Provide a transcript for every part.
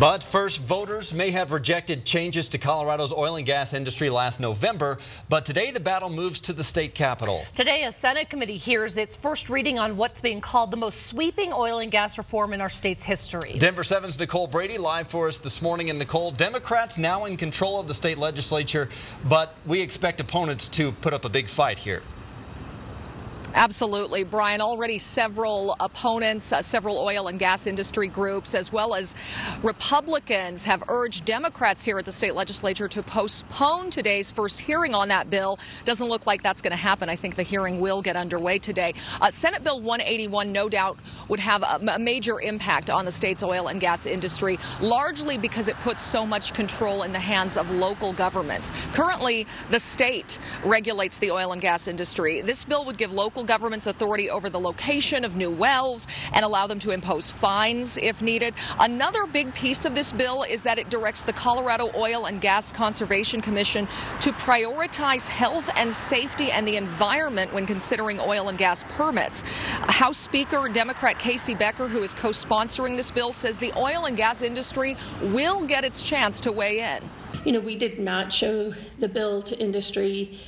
But first, voters may have rejected changes to Colorado's oil and gas industry last November, but today the battle moves to the state capitol. Today, a Senate committee hears its first reading on what's being called the most sweeping oil and gas reform in our state's history. Denver 7's Nicole Brady live for us this morning. And Nicole, Democrats now in control of the state legislature, but we expect opponents to put up a big fight here. Absolutely, Brian. Already several opponents, uh, several oil and gas industry groups, as well as Republicans, have urged Democrats here at the state legislature to postpone today's first hearing on that bill. Doesn't look like that's going to happen. I think the hearing will get underway today. Uh, Senate Bill 181, no doubt, would have a, a major impact on the state's oil and gas industry, largely because it puts so much control in the hands of local governments. Currently, the state regulates the oil and gas industry. This bill would give local local government's authority over the location of new wells and allow them to impose fines if needed. Another big piece of this bill is that it directs the Colorado Oil and Gas Conservation Commission to prioritize health and safety and the environment when considering oil and gas permits. House Speaker Democrat KC Becker, who is co-sponsoring this bill, says the oil and gas industry will get its chance to weigh in. You know, we did not show the bill to industry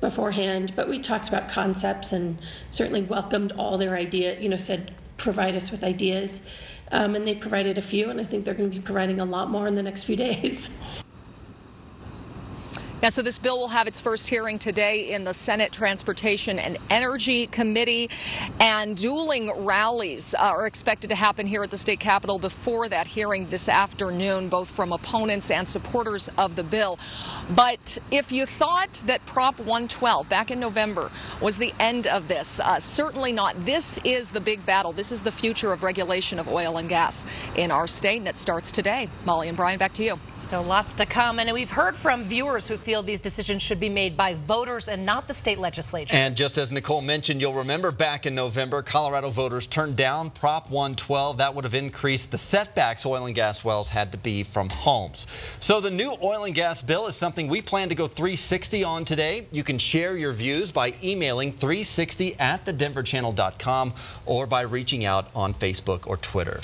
beforehand, but we talked about concepts and certainly welcomed all their idea. You know, said provide us with ideas, um, and they provided a few, and I think they're going to be providing a lot more in the next few days. Yeah, so this bill will have its first hearing today in the Senate Transportation and Energy Committee, and dueling rallies uh, are expected to happen here at the state capitol before that hearing this afternoon, both from opponents and supporters of the bill. But if you thought that Prop 112 back in November was the end of this, uh, certainly not. This is the big battle. This is the future of regulation of oil and gas in our state, and it starts today. Molly and Brian, back to you. Still lots to come, and we've heard from viewers who feel these decisions should be made by voters and not the state legislature. And just as Nicole mentioned, you'll remember back in November, Colorado voters turned down Prop 112. That would have increased the setbacks oil and gas wells had to be from homes. So the new oil and gas bill is something we plan to go 360 on today. You can share your views by emailing 360 at thedenverchannel.com or by reaching out on Facebook or Twitter.